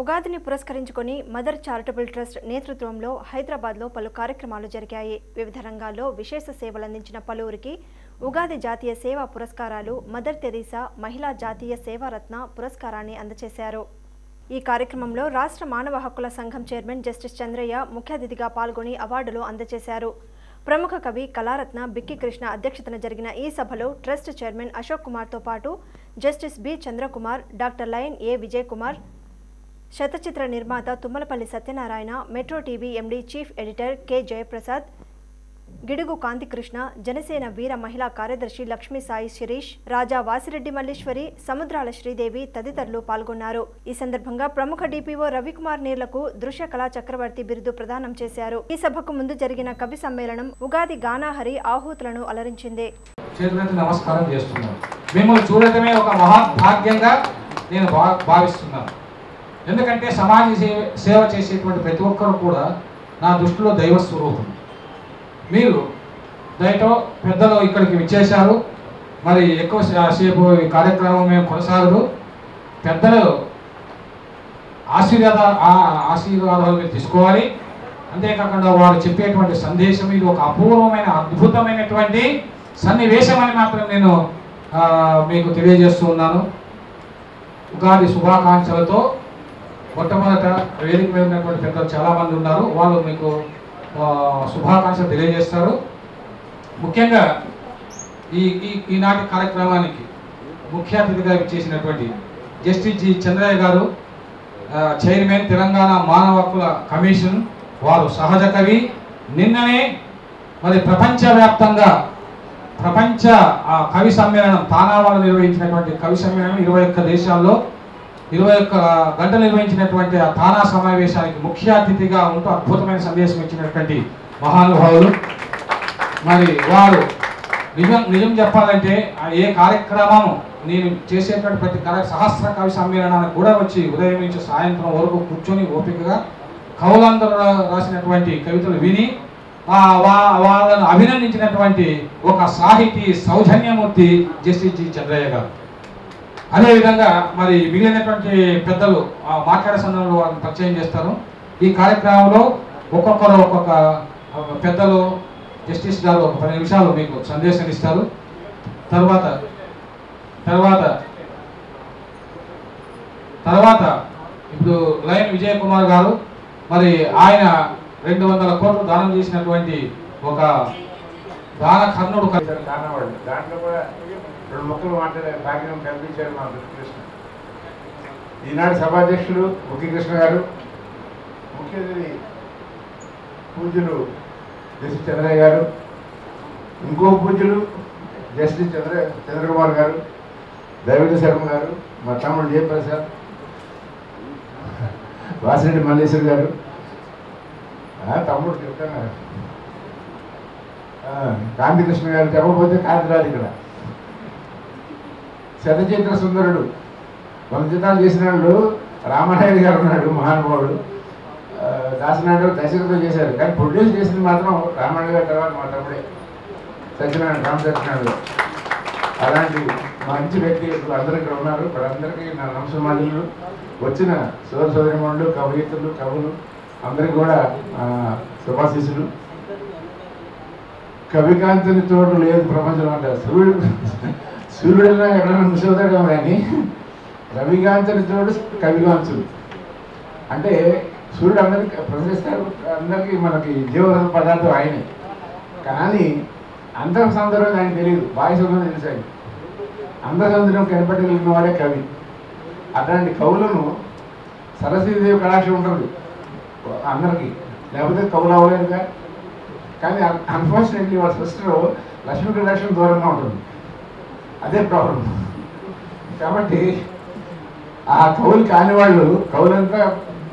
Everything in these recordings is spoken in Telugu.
ఉగాదిని పురస్కరించుకొని మదర్ చారిటబుల్ ట్రస్ట్ నేతృత్వంలో హైదరాబాద్లో పలు కార్యక్రమాలు జరిగాయి. వివిధ రంగాల్లో విశేష సేవలందించిన పలువురికి ఉగాది జాతీయ సేవా పురస్కారాలు మదర్ తెరీసా మహిళా జాతీయ సేవారత్న పురస్కారాన్ని అందజేశారు ఈ కార్యక్రమంలో రాష్ట్ర మానవ హక్కుల సంఘం చైర్మన్ జస్టిస్ చంద్రయ్య ముఖ్య అతిథిగా పాల్గొని అవార్డులు అందజేశారు ప్రముఖ కవి కళారత్న బిక్కి కృష్ణ అధ్యక్షతన జరిగిన ఈ సభలో ట్రస్ట్ చైర్మన్ అశోక్ కుమార్తో పాటు justice B Chandrakumar doctor lion A Vijay Kumar శతచిత్ర నిర్మాత Tummalapalli Satyanarayana metro TV MD chief editor K Jayaprasad Gidugu Kanthikrishna Janasena వీర మహిళా కార్యదర్శి లక్ష్మీ సాయి శిరీష్ రాజా వాసిరెడ్డి మల్లేశ్వరి సముద్రాల శ్రీదేవి తదితరులు పాల్గొన్నారు. ఈ సందర్భంగా ప్రముఖ డిపిఓ రవికుమార్ నీర్లకు దృశ్య కళా చక్రవర్తి బిరుదు ప్రదానం చేశారు. ఈ సభకు ముందు జరిగిన కవి సమ్మేళనం ఉగాది గానాహరి ఆహూతులను అలరించింది. నమస్కారం చేస్తున్నాను. మిమ్మల్ని చూడటమే ఒక మహాభాగ్యంగా నేను భావిస్తున్నాను. ఎందుకంటే సమాజ సేవ సేవ చేసేటువంటి ప్రతి ఒక్కరు కూడా నా దృష్టిలో దైవ స్వరూపం. మీరు దయతో పెద్దలు ఇక్కడికి విచ్చేశారు. మరి ఎక్కువ సేపు ఈ కార్యక్రమం మేము కొనసాగదు. పెద్దలు ఆశీర్వాద ఆశీర్వాదాలు మీరు తీసుకోవాలి. అంతేకాకుండా వారు చెప్పేటువంటి సందేశం ఇది ఒక అపూర్వమైన అద్భుతమైనటువంటి సన్నివేశం అని మాత్రం నేను మీకు తెలియజేస్తూ ఉన్నాను. ఉగాది శుభాకాంక్షలతో మొట్టమొదట వేదిక మీద ఉన్నటువంటి పెద్దలు చాలామంది ఉన్నారు. వాళ్ళు మీకు శుభాకాంక్షలు తెలియజేస్తారు. ముఖ్యంగా ఈ ఈ ఈనాటి కార్యక్రమానికి ముఖ్య అతిథిగా చేసినటువంటి జస్టిస్ జి చంద్రయ్య గారు చైర్మన్ తెలంగాణ మానవ హక్కుల కమిషన్ వారు సహజ కవి. నిన్ననే మరి ప్రపంచవ్యాప్తంగా ప్రపంచ ఆ, కవి సమ్మేళనం తానావాలు నిర్వహించినటువంటి కవి సమ్మేళనం ఇరవై ఒక్క దేశాల్లో ఇరవై ఒక్క గంటలు నిర్వహించినటువంటి ఆ తానా సమావేశానికి ముఖ్య అతిథిగా ఉంటూ అద్భుతమైన సందేశం ఇచ్చినటువంటి మహానుభావులు. మరి వారు నిజం నిజం చెప్పాలంటే ఆ ఏ కార్యక్రమం నేను చేసేటువంటి ప్రతి కార్య సహస్ర కవి సమ్మేళనానికి కూడా వచ్చి ఉదయం నుంచి సాయంత్రం వరకు కూర్చొని ఓపికగా కవులందరూ రాసినటువంటి కవితలు విని వాళ్ళను అభినందించినటువంటి ఒక సాహితీ సౌజన్యమూర్తి జస్టిస్ జి. చంద్రయ్య గారు. అదేవిధంగా మరి మిగిలినటువంటి పెద్దలు మాట్లాడే సందర్భంలో వారిని పరిచయం చేస్తారు. ఈ కార్యక్రమంలో ఒక్కొక్కరు ఒక్కొక్క పెద్దలు జస్టిస్ గారు ఒక పది నిమిషాలు మీకు సందేశం ఇస్తారు. తర్వాత తర్వాత తర్వాత ఇప్పుడు లయన్ విజయ్ కుమార్ గారు మరి ఆయన రెండు వందల కోట్లు దానం చేసినటువంటి ఒక దాన కర్ణుడు క- కానవాళ్ళు దాంట్లో కూడా రెండు ముక్కలు మాట్లాడే భాగ్యం కల్పించారు మా కృష్ణ. ఈనాడు సభాధ్యక్షులు ముఖ్య కృష్ణ గారు ముఖ్య అతిథి పూజ్యులు జస్టిస్ చంద్రయ్య గారు ఇంకో పూజ్యులు జస్టిస్ చంద్ర చంద్రకుమార్ గారు దైవత శర్మ గారు మా తమ్ముడు జయప్రసాద్ వాసిరెడ్డి మల్లేశ్వర్ గారు. తమ్ముడు చెప్తాను. కాంతికృష్ణ గారు చెప్పకపోతే కాంతిరాజు ఇక్కడ. శతచిత్ర సుందరుడు. వంద చిత్రాలు చేసిన వాళ్ళు రామారాయుడు గారు ఉన్నాడు మహానుభావుడు. దాసనాయుడు దశరథం చేశారు. కానీ ప్రొడ్యూస్ చేసింది మాత్రం రామారాయుడు గారి తర్వాత మా తమ్ముడే. సత్యనారాయణ రామ సత్యనారాయణ అలాంటి మంచి వ్యక్తి ఇప్పుడు అందరూ ఇక్కడ ఉన్నారు. ఇప్పుడు అందరికీ నా నమస్కారాలు వచ్చిన సోదర సోదరిమణులు కవయిత్రులు కవులు అందరికీ కూడా శుభాశిషులు కవికాంతిని తోడు లేదు ప్రపంచంలో అంటారు సూర్యుడు సూర్యుడైనా ఎక్కడైనా ముసవుతాడేమో కానీ రవికాంతిని తోడు కవికాంతుడు అంటే సూర్యుడు అందరికి ప్రదర్శిస్తాడు అందరికీ మనకి జీవన పదార్థం ఆయనే. కానీ అంతర సౌందర్యం ఆయన తెలియదు బాయ్ సౌందర్యం తెలుసు ఆయన అంతర సౌందర్యం కనిపెట్టగలిగిన వాడే కవి. అట్లాంటి కవులను సరస్వతీదేవి కళాక్షం ఉంటుంది అందరికీ. లేకపోతే కవులు అవ్వలేదుగా? కానీ అన్ఫార్చునేట్లీ వాళ్ళ సిస్టర్ లక్ష్మీ కళాక్షం దూరంగా ఉంటుంది. అదే ప్రాబ్లం కాబట్టి ఆ కవులు కాని వాళ్ళు కౌలంతా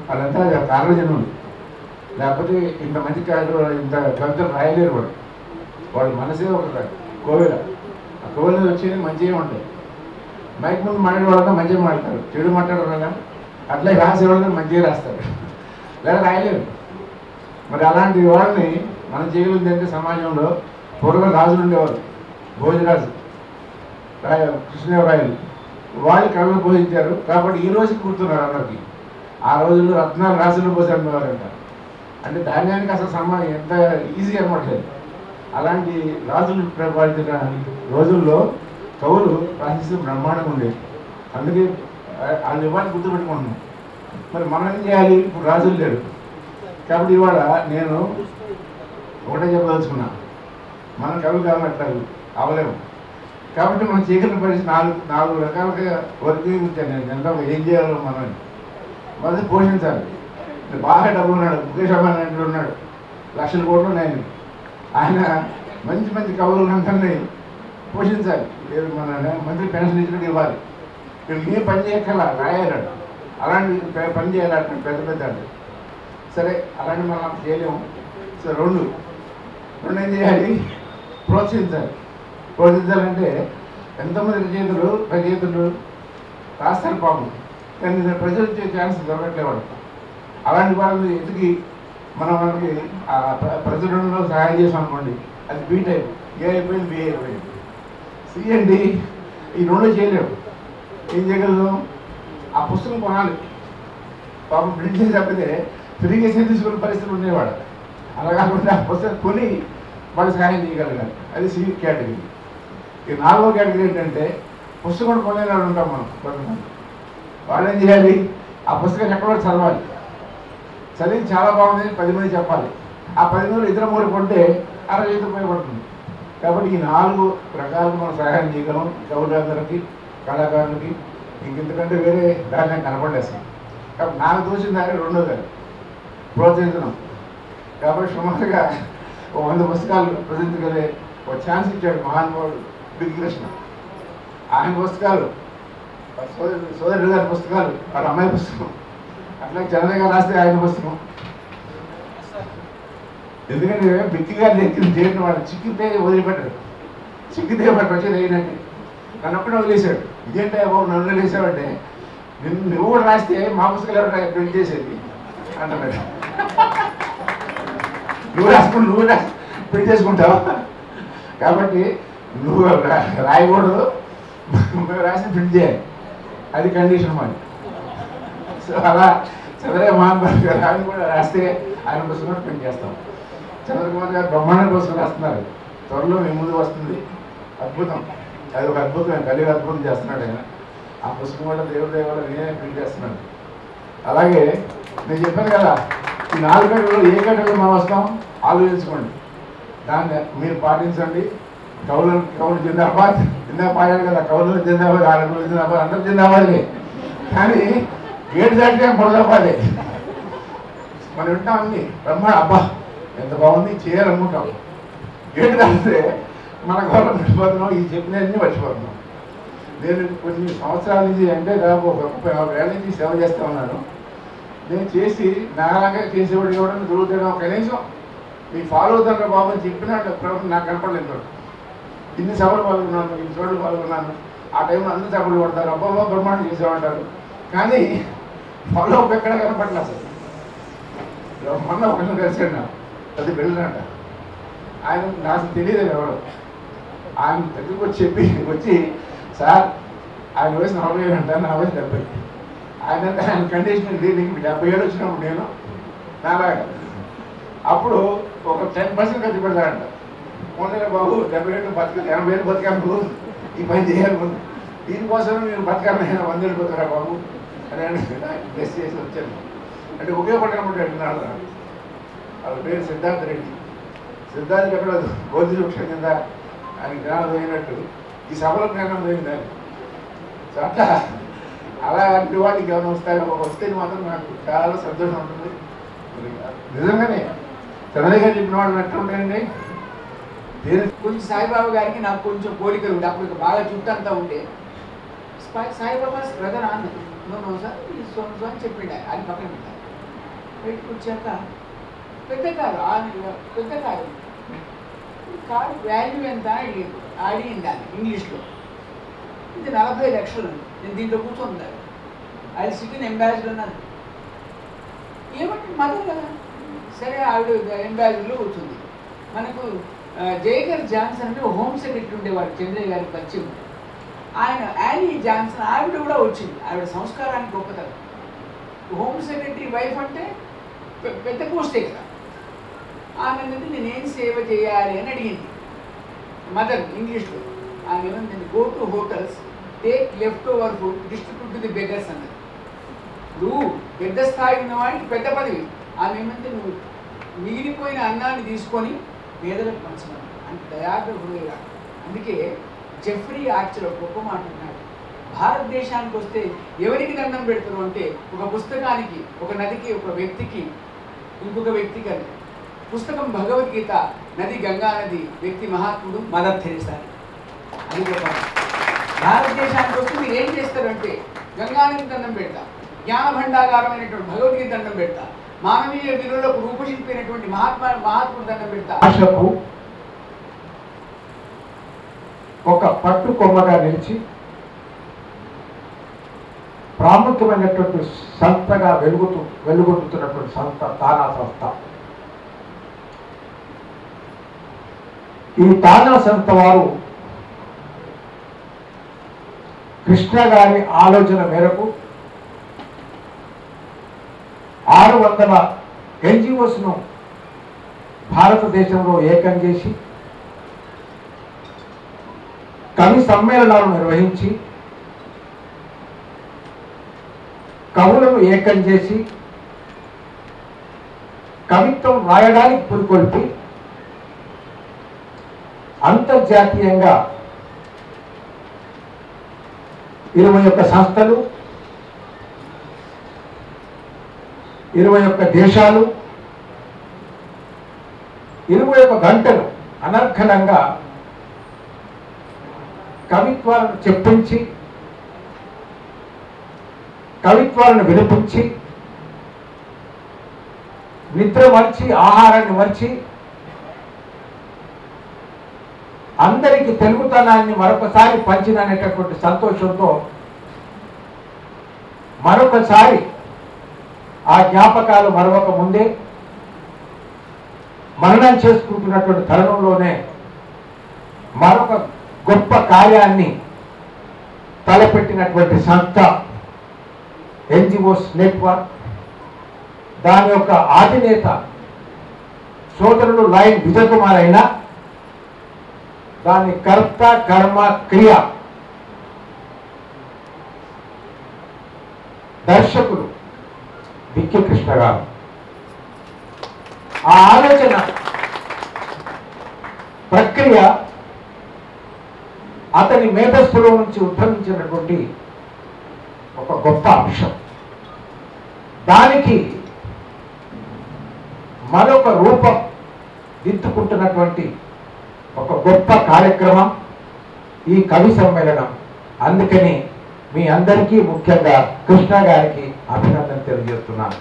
వాళ్ళంతా కారణజనులు లేకపోతే ఇంత మంచి కాదు ఇంత కవితలు రాయలేరు వాడు వాళ్ళ మనసే ఒక కోవిల. ఆ కోవిల వచ్చేది మంచిగా ఉంటాయి మైక్ ముందు మాట్లాడే వాళ్ళతో మంచిగా మాట్లాడతారు. చెడు మాట్లాడరు అట్లే అట్లా రాసే వాళ్ళని మంచిగా రాస్తారు. లేదా రాయలేరు. మరి అలాంటి వాళ్ళని మనం చేయగలిగింది సమాజంలో పూర్వం రాజులు ఉండేవారు. భోజరాజు రాయ కృష్ణదేవరాయలు వాళ్ళు కళలు బోధించారు. కాబట్టి ఈ రోజు కూర్చున్నారు అందరికి. ఆ రోజుల్లో రత్నాలు రాసులు పోసి అమ్మేవారంట అంటే ధాన్యానికి అసలు సమా ఎంత ఈజీ అనమాట. అలాంటి రాజులు పరిపాలించిన రోజుల్లో కవులు రాసిస్తూ బ్రహ్మాండం ఉండేది అందుకే ఆ- వాళ్ళు గుర్తుపెట్టుకుంటున్నాం. మరి మనం ఏం చేయాలి? ఇప్పుడు రాజులు లేరు. కాబట్టి ఇవాళ నేను ఒకటే చెప్పదలుచుకున్నా. మనం కవి కాబట్టి అవలేము కాబట్టి మనం చీకటి పరిస్థితి నాలుగు నాలుగు రకాలుగా వర్గీకరించాను నేను ఎంత ఏం చేయాలో మనం మొదటి పోషించాలి. బాగా డబ్బులు ఉన్నాడు ముఖేష్ అంబానీ అంటే ఉన్నాడు. లక్షల కోట్లు ఉన్నాయి. ఆయన మంచి మంచి కవులు అందరినీ పోషించాలి. లేదు మన మంత్రి పెన్షన్ ఇచ్చినట్టు ఇవ్వాలి. వీళ్ళకి ఏ పని చేయక్కల రాయాలంట అలాంటి పని చేయాలంటే పెద్ద పెద్ద సరే అలాంటి మనం చేయలేము సో రెండు. రెండు ఏం చేయాలి. ప్రోత్సహించాలి. ప్రోత్సహించాలంటే ఎంతమంది రచయితలు రచయితలు రాస్తారు పాపం. కానీ ప్రజలు వచ్చే ఛాన్స్ దొరకట్లేవాడు. అలాంటి వాళ్ళని ఎదిగి మనం వాళ్ళకి ఆ ప్ర- ప్రచురణలో సహాయం చేసాం అనుకోండి అది బీ టైప్. ఏ అయిపోయింది బి అయిపోయింది. సి అండి ఈ రెండు చేయలేము ఏం చేయగలదు? ఆ పుస్తకం కొనాలి. పాపం ప్రింట్ చేసి తప్పితే ఫ్రీగా చేసి తీసుకునే పరిస్థితులు ఉండేవాడు. అలా కాకుండా ఆ కొని వాళ్ళు సహాయం చేయగలగాలి అది సి కేటగిరీ. ఈ నాలుగో కేటగిరీ ఏంటంటే పుస్తకం కొనేలా ఉంటాం మనం కొంతమంది. వాళ్ళు ఏం చేయాలి? ఆ పుస్తకం ఎక్కడో చదవాలి. చదివి చాలా బాగుంది పది మంది చెప్పాలి. ఆ పది మంది ఇతర మూడు కొంటే అరవై ఐదు ఉపయోగపడుతుంది కాబట్టి ఈ నాలుగు రకాలకు మనం సహాయం చేయగలం. కవులందరికీ కళాకారులకి. ఇంకెందుకంటే వేరే దారి నాకు కనపడేస్తాం కాబట్టి నాకు తోచిన దారి రెండో దారి ప్రోత్సహించడం. కాబట్టి సుమారుగా ఓ వంద పుస్తకాలు ప్రజెంట్గానే ఓ ఛాన్స్ ఇచ్చాడు మహానుభావుడు బిగ్ కృష్ణ ఆయన పుస్తకాలు వాళ్ళ సోదరుడు సోదరుడు గారి పుస్తకాలు వాళ్ళ అమ్మాయి పుస్తకం. అట్లా చంద్రయ్య గారు రాస్తే ఆయన పుస్తకం. ఎందుకంటే బిక్కి గారి దగ్గర చేయడం వాడు చిక్కితే వదిలిపెట్టాడు. చిక్కితే వాడు వచ్చేది అయినట్టు నన్ను ఒక్కడే వదిలేశాడు. ఇదేంటే బాబు నన్ను వదిలేసావంటే నిన్ను నువ్వు కూడా రాస్తే మా పుస్తకాలు ఎవరు ప్రింట్ చేసేది. అంటున్నాడు. నువ్వు రాసుకుని నువ్వు రాసి ప్రింట్ చేసుకుంటావు కాబట్టి నువ్వు రాయకూడదు. మేము రాసి ప్రింట్ చేయాలి. అది కండిషన్ మరి సో అలా చంద్రకుమార్ గారు ఆయన కూడా రాస్తే ఆయన పుస్తకం ప్రింట్ చేస్తాం. చంద్రకుమార్ గారు బ్రహ్మాండం కోసం రాస్తున్నారు. త్వరలో మీ ముందు వస్తుంది. అద్భుతం. అది ఒక అద్భుతం కలిగి అద్భుతం చేస్తున్నాడు ఆయన. ఆ పుస్తకం వల్ల దేవుడి దేవుడు వల్ల నేనే ప్రింట్ చేస్తున్నాను. అలాగే నేను చెప్పాను కదా ఈ నాలుగు గంటలు ఏ గంటలు మనం వస్తాం? ఆలోచించుకోండి. దాన్ని మీరు పాటించండి. కౌలు కౌలు జిందాబాద్ జిందా పాడారు కదా కౌలు జిందాబాద్ ఆడపిల్లలు జిందాబాద్ అందరూ జిందాబాద్లే. కానీ గేటు దాటితే బురదాబాదే మనం వింటాం అన్ని. బ్రహ్మ అబ్బా ఎంత బాగుంది చేయాలనుకుంటాం. గేటు దాటితే మన గౌరవం మర్చిపోతున్నాం ఈ చెప్పినవన్నీ మర్చిపోతున్నాం. నేను కొన్ని సంవత్సరాల నుంచి అంటే దాదాపు ఒక ముప్పై ఆరు ఏళ్ళ నుంచి సేవ చేస్తూ ఉన్నాను. నేను చేసి నాలాగా చేసేవాడు ఇవ్వడం దొరుకుతాడు కనీసం మీ ఫాలో అవుతాను బాబు అని చెప్పినా నాకు కనపడలేదు ఇన్ని సభలు పాల్గొన్నాను ఇన్ని చోట్ల పాల్గొన్నాను. ఆ టైంలో అందరూ సభలు పడతారు అబ్బాబా బ్రహ్మాండం చేసేవాటారు కానీ ఫాలో అప్ ఎక్కడ కనపడలే అసలు మొన్న ఒకళ్ళు కలిసాడు. నాకు అది వెళ్ళినట్ట ఆయన నాకు తెలియదు ఎవరు. ఆయన దగ్గరికి వచ్చి చెప్పి వచ్చి సార్ ఆయన వయసు నలభై ఏడు అంట నా వయసు డెబ్బై. ఆయన ఆయన కండిషన్ ఏంటి డెబ్బై ఏడు వచ్చినప్పుడు నేను నాలాగా అప్పుడు ఒక టెన్ పర్సెంట్ ఖర్చు పెడతాడంట. మొన్న బాబు డెబ్బై ఏడు బతకాలి ఎనభై ఏళ్ళు బతకాలి నువ్వు ఈ పని చేయాలి దీనికోసం నేను బతకాలి నేను వంద ఏళ్ళు పోతారా బాబు? అని డ్రెస్ చేసి వచ్చాను అంటే ఉపయోగపడినప్పుడు అంటున్నాడు వాళ్ళ పేరు సిద్ధార్థ రెడ్డి. సిద్ధార్థ ఎక్కడ గోధి వృక్షం కింద ఆయన జ్ఞానం పోయినట్టు. ఈ సభలో జ్ఞానం పోయింది సో అట్లా అలాంటి వాటికి ఏమైనా వస్తాయో వస్తే మాత్రం నాకు చాలా సంతోషం ఉంటుంది నిజంగానే చంద్రయ్య గారు చెప్పిన వాళ్ళు ఎట్లా కొంచెం సాయిబాబా గారికి నాకు కొంచెం కోరికలు ఉండే అప్పుడు బాగా చుట్టంతా ఉండే. సాయిబాబా బ్రదర్ అన్న నో సార్ ఈ సో సో అని చెప్పిండు? ఆయన. అది పక్కన పెట్టారు పెట్టి కూర్చాక పెద్ద కారు ఆ పెద్ద కారు. కారు వాల్యూ ఎంత? అడిగింది. అడిగిండాలి ఇంగ్లీష్లో. ఇది నలభై లక్షలు ఉంది. నేను దీంట్లో కూర్చున్నాను ఐ సిటీని ఎంబాసిడర్ అన్నది ఏమంటే మదర్ కదా సరే ఆవిడ ఎంబాసిడర్లో కూర్చుంది. మనకు జయకర్ జాన్సన్ అంటే హోమ్ సెక్రటరీ ఉండేవాడు చంద్రయ్య గారి పరిచయం. ఆయన యానీ జాన్సన్ ఆవిడ కూడా వచ్చింది. ఆవిడ సంస్కారానికి గొప్పతనం. హోమ్ సెక్రటరీ వైఫ్ అంటే పెద్ద పోస్టే కదా. ఆమె నేను నేనేం సేవ చేయాలి అని అడిగింది. మదర్ ఇంగ్లీష్లో. ఆమె ఏమంది go to hotels take left over food distribute to the beggars అన్నది నువ్వు పెద్ద స్థాయి ఉన్నవాడికి పెద్ద పదవి. ఆమె ఏమంటే నువ్వు మిగిలిపోయిన అన్నాన్ని తీసుకొని పేదలకు పంచమని. అంటే దయాగ్ర హృదయ అందుకే జెఫ్రీ ఆర్చర్ ఒక గొప్ప మాట ఉన్నాడు భారతదేశానికి వస్తే ఎవరికి దండం పెడతారు అంటే ఒక పుస్తకానికి ఒక నదికి ఒక వ్యక్తికి ఇంకొక వ్యక్తికి అని. పుస్తకం భగవద్గీత నది గంగా నది వ్యక్తి మహాత్ముడు మదర్ తెరిసా అది భారతదేశానికి వస్తే మీరు ఏం చేస్తారంటే గంగానది దండం పెడతా జ్ఞాన భండాగారమైనటువంటి భగవద్గీత దండం పెడతా మానవీయ విలువలకు రూపశిల్పైనటువంటి మహాత్మా మహాత్ముడు దండం పెడతా. భాషకు ఒక పట్టు కొమ్మగా నిలిచి ప్రాముఖ్యమైనటువంటి సంస్థగా వెలుగుతూ వెలుగొందుతున్నటువంటి సంస్థ తానా సంస్థ ఈ తానా సంస్థ వారు కృష్ణ గారి ఆలోచన మేరకు ఆరు వందల ఎన్జిఓస్ను భారతదేశంలో ఏకం చేసి కవి సమ్మేళనాలు నిర్వహించి కవులను ఏకం చేసి కవిత్వం రాయడానికి పురికొల్పి అంతర్జాతీయంగా ఇరవై ఒక్క సంస్థలు ఇరవై ఒక్క దేశాలు ఇరవై ఒక్క గంటలు అనర్ఘనంగా కవిత్వాలను చెప్పించి కవిత్వాలను వినిపించి నిద్ర మర్చి ఆహారాన్ని మర్చి అందరికీ తెలుగుతనాన్ని మరొకసారి పంచిననేటటువంటి సంతోషంతో మరొకసారి ఆ జ్ఞాపకాలు మరొక ముందే మరణం చేసుకుంటున్నటువంటి తరుణంలోనే మరొక గొప్ప కార్యాన్ని తలపెట్టినటువంటి సంస్థ ఎన్జిఓస్ నెట్వర్క్. దాని యొక్క అధినేత సోదరుడు లైన్ విజయకుమార్ అయినా దాని కర్త కర్మ క్రియ. దర్శకుడు బిక్కి కృష్ణ గారు. ఆ ఆలోచన ప్రక్రియ అతని మేధస్సులో నుంచి ఉద్భవించినటువంటి ఒక గొప్ప అంశం. దానికి మరొక రూపం దిద్దుకుంటున్నటువంటి ఒక గొప్ప కార్యక్రమం ఈ కవి సమ్మేళనం. అందుకని మీ అందరికీ ముఖ్యంగా కృష్ణ గారికి అభినందన తెలియజేస్తున్నాను.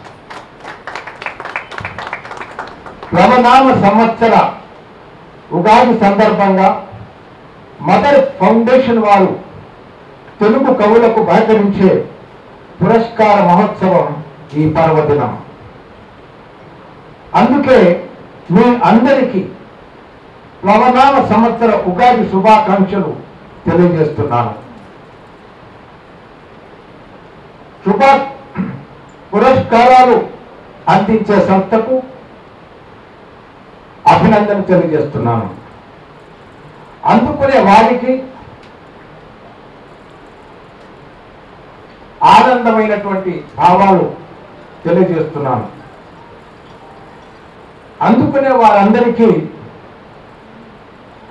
ప్లవనామ సంవత్సర ఉగాది సందర్భంగా మదర్ ఫౌండేషన్ వారు తెలుగు కవులకు బహకరించే పురస్కార మహోత్సవం ఈ పర్వదినం. అందుకే మీ అందరికీ ప్లవనామ సంవత్సర ఉగాది శుభాకాంక్షలు తెలియజేస్తున్నాను. శుభ పురస్కారాలు అందించే సంస్థకు అభినందన తెలియజేస్తున్నాను. అందుకునే వారికి ఆనందమైనటువంటి భావాలు తెలియజేస్తున్నాను. అందుకునే వారందరికీ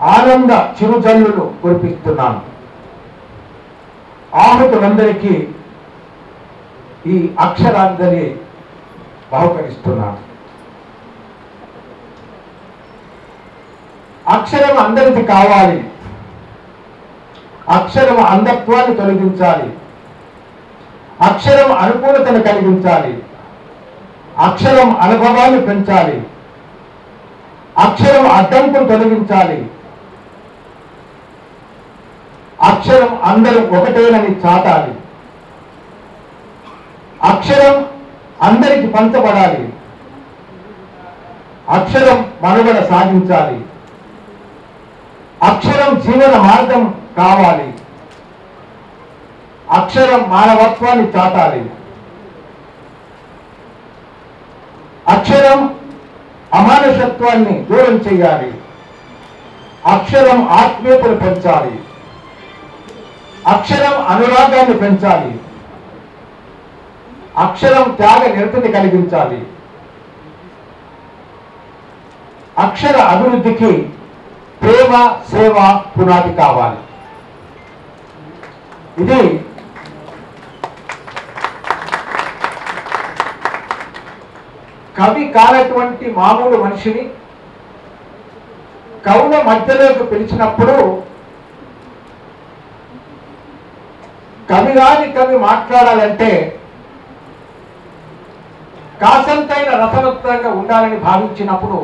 ఆనంద చిరుజల్లులు కురిపిస్తున్నాను. ఆహుతులందరికీ ఈ అక్షరాంజలి బహుకరిస్తున్నాను. అక్షరం అందరిది కావాలి. అక్షరం అంధత్వాన్ని తొలగించాలి. అక్షరం అనుకూలతను కలిగించాలి. అక్షరం అనుభవాన్ని పెంచాలి. అక్షరం అడ్డంకులు తొలగించాలి. అక్షరం అందరం ఒకటేనని చాటాలి. అక్షరం అందరికి పంచబడాలి. అక్షరం మనుగడ సాగించాలి. అక్షరం జీవన మార్గం కావాలి. అక్షరం మానవత్వాన్ని చాటాలి. అక్షరం అమానుషత్వాన్ని దూరం చేయాలి. అక్షరం ఆత్మీయతను పెంచాలి. అక్షరం అనురాగాన్ని పెంచాలి. అక్షరం త్యాగ నిరతిని కలిగించాలి. అక్షర అభివృద్ధికి ప్రేమ సేవ పునాది కావాలి. ఇది కవి కానటువంటి మామూలు మనిషిని కవుల మధ్యలోకి పిలిచినప్పుడు కవి కాని కవి మాట్లాడాలంటే కాసంతైన రసవత్తంగా ఉండాలని భావించినప్పుడు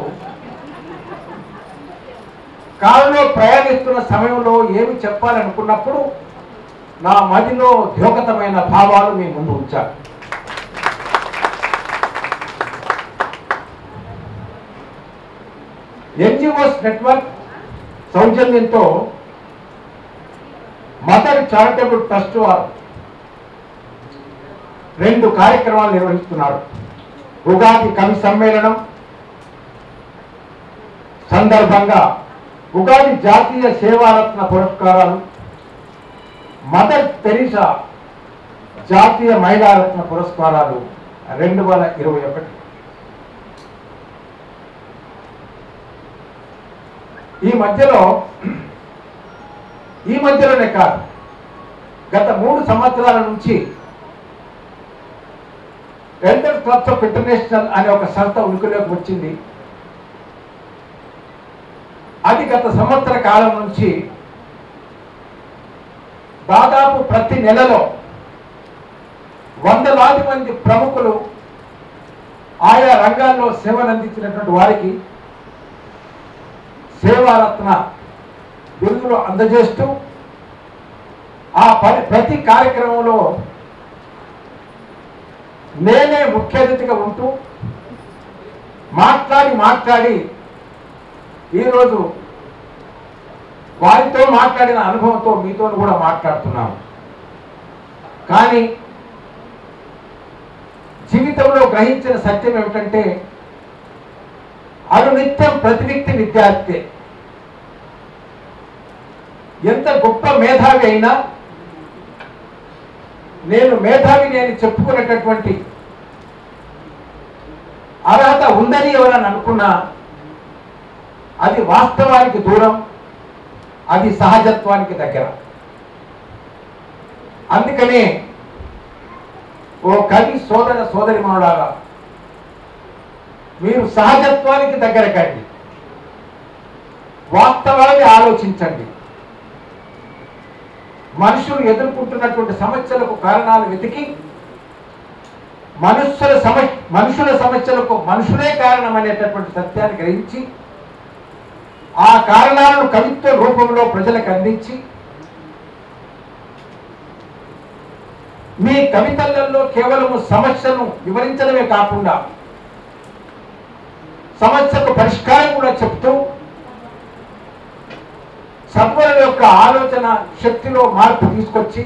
కారులో ప్రయాణిస్తున్న సమయంలో ఏమి చెప్పాలనుకున్నప్పుడు నా మదిలో ద్యోగతమైన భావాలు మీ ముందు ఉంచాను ఎన్జిఓస్ నెట్వర్క్ సౌజన్యంతో మదర్ చారిటబుల్ ట్రస్ట్ వారు రెండు కార్యక్రమాలు నిర్వహిస్తున్నారు. ఉగాది కవి సమ్మేళనం సందర్భంగా ఉగాది జాతీయ సేవారత్న పురస్కారాలు మదర్ తెరీసా జాతీయ మహిళారత్న పురస్కారాలు రెండు వేల ఇరవై ఒకటి. ఈ మధ్యలో ఈ మధ్యలోనే కాదు. గత మూడు సంవత్సరాల నుంచి ఎల్డర్ క్లబ్స్ ఆఫ్ ఇంటర్నేషనల్ అనే ఒక సంస్థ ఉనికిలోకి వచ్చింది. అది గత సంవత్సర కాలం నుంచి దాదాపు ప్రతి నెలలో వందలాది మంది ప్రముఖులు ఆయా రంగాల్లో సేవలందించినటువంటి వారికి సేవారత్న బిరుదులు అందజేస్తూ ఆ పని ప్రతి కార్యక్రమంలో నేనే ముఖ్య అతిథిగా ఉంటూ మాట్లాడి మాట్లాడి ఈరోజు వారితో మాట్లాడిన అనుభవంతో మీతో కూడా మాట్లాడుతున్నాను. కానీ జీవితంలో గ్రహించిన సత్యం ఏమిటంటే అనునిత్యం ప్రతి వ్యక్తి విద్యార్థి ఎంత గొప్ప మేధావి అయినా నేను మేధావిని అని చెప్పుకునేటటువంటి అర్హత ఉందని ఎవరని అనుకున్నా అది వాస్తవానికి దూరం అది సహజత్వానికి దగ్గర. అందుకనే ఓ కవి సోదర సోదరి మనోడారా మీరు సహజత్వానికి దగ్గర కండి వాస్తవాన్ని ఆలోచించండి. మనుషులు ఎదుర్కొంటున్నటువంటి సమస్యలకు కారణాలు వెతికి మనుషుల సమ మనుషుల సమస్యలకు మనుషులే కారణం అనేటటువంటి సత్యాన్ని గ్రహించి ఆ కారణాలను కవిత్వ రూపంలో ప్రజలకు అందించి మీ కవితలలో కేవలం సమస్యను వివరించడమే కాకుండా సమస్యకు పరిష్కారం కూడా చెప్తూ సత్వరుల యొక్క ఆలోచన శక్తిలో మార్పు తీసుకొచ్చి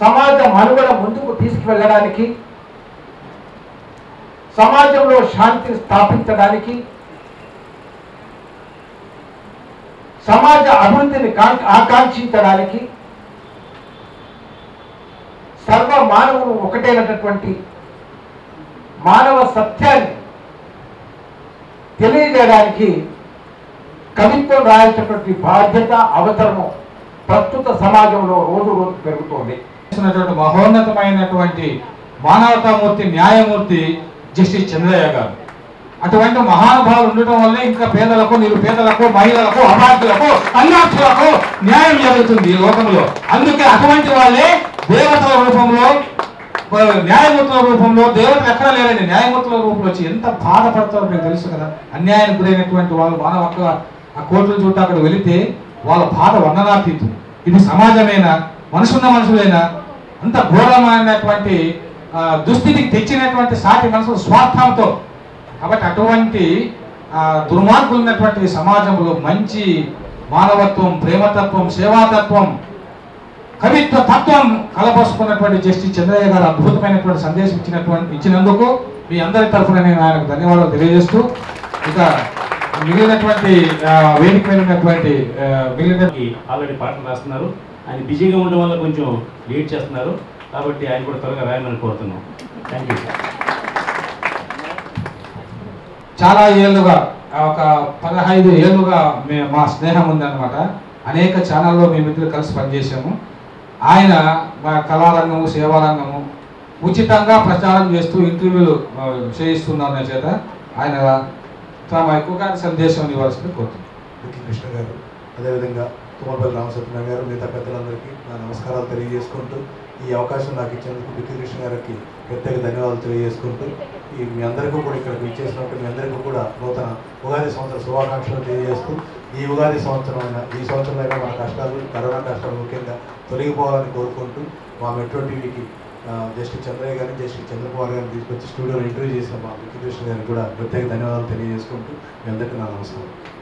సమాజ మనుగడ ముందుకు తీసుకువెళ్ళడానికి సమాజంలో శాంతిని స్థాపించడానికి సమాజ అభివృద్ధిని ఆకాంక్షించడానికి సర్వ మానవులు ఒకటైనటువంటి మానవ సత్యాన్ని తెలియజేయడానికి కవిత్వం రాయాల్సినటువంటి బాధ్యత అవసరము ప్రస్తుత సమాజంలో రోజు రోజు పెరుగుతోంది. చేసినటువంటి మహోన్నతమైనటువంటి మానవతామూర్తి న్యాయమూర్తి జస్టిస్ చంద్రయ్య గారు. అటువంటి మహానుభావులు ఉండటం వల్లే ఇంకా పేదలకు నిరుపేదలకు మహిళలకు అభాగ్యులకు అన్నార్థులకు న్యాయం జరుగుతుంది ఈ లోకంలో. అందుకే అటువంటి వాళ్ళే దేవతల రూపంలో న్యాయమూర్తుల రూపంలో దేవతలు ఎక్కడ లేరండి. న్యాయమూర్తుల రూపంలో వచ్చి ఎంత బాధపడతారో మీకు తెలుసు కదా. అన్యాయానికి గురైనటువంటి వాళ్ళు మానవ ఆ కోర్టుల చుట్టూ అక్కడ వెళితే వాళ్ళ బాధ వర్ణనాతీతం. ఇది సమాజమేనా? మనుషున్న మనుషులైనా? అంత ఘోరమైనటువంటి దుస్థితికి తెచ్చినటువంటి సాటి మనసులు స్వార్థంతో కాబట్టి అటువంటి దుర్మార్గులు ఉన్నటువంటి సమాజంలో మంచి మానవత్వం ప్రేమతత్వం సేవాతత్వం కవిత్వ తత్వం కలపరుచుకున్నటువంటి జస్టిస్ చంద్రయ్య గారు అద్భుతమైనటువంటి సందేశం ఇచ్చినటువంటి ఇచ్చినందుకు మీ అందరి తరఫున నేను ఆయనకు ధన్యవాదాలు తెలియజేస్తూ ఇక మిగిలినటువంటి వేదిక మీద ఉన్నటువంటి మిగిలిన ఆల్రెడీ పాటలు రాస్తున్నారు. ఆయన బిజీగా ఉండడం వల్ల కొంచెం లేట్ చేస్తున్నారు. కాబట్టి ఆయన కూడా త్వరగా రాయమని కోరుతున్నాం. థ్యాంక్ యూ సార్ చాలా ఏళ్ళుగా ఒక పదహైదు ఏళ్ళుగా మే మా స్నేహం ఉందన్నమాట. అనేక ఛానల్లో మేమిద్దరు కలిసి పనిచేసాము ఆయన మా కళారంగము సేవారంగము ఉచితంగా ప్రచారం చేస్తూ ఇంటర్వ్యూలు చేయిస్తున్నారు నా చేత. ఆయన తాము ఎక్కువగా సందేశం ఇవ్వాల్సింది కోరుతున్నాం కృష్ణ గారు అదేవిధంగా తుమ్మపల్లి రామసత్యనారాయణ గారు మిగతా పెద్దలందరికీ నా నమస్కారాలు తెలియజేసుకుంటూ ఈ అవకాశం నాకు ఇచ్చేందుకు వికి కృష్ణ గారికి ప్రత్యేక ధన్యవాదాలు తెలియజేసుకుంటూ ఈ మీ అందరికీ కూడా ఇక్కడికి ఇచ్చేసినట్టు మీ అందరికీ కూడా నూతన ఉగాది సంవత్సర శుభాకాంక్షలు తెలియజేస్తూ ఈ ఉగాది సంవత్సరం అయినా ఈ సంవత్సరంలో అయినా మన కష్టాలు కరోనా కష్టాలు ముఖ్యంగా తొలగిపోవాలని కోరుకుంటూ మా మెట్రో టీవీకి జస్టిస్ చంద్రయ్య గారిని జస్టిస్ చంద్రకుమార్ గారిని తీసుకొచ్చి స్టూడియోలో ఇంటర్వ్యూ చేసిన మా వికి గారికి కూడా ప్రత్యేక ధన్యవాదాలు తెలియజేసుకుంటూ మీ అందరికీ నా నమస్కారం.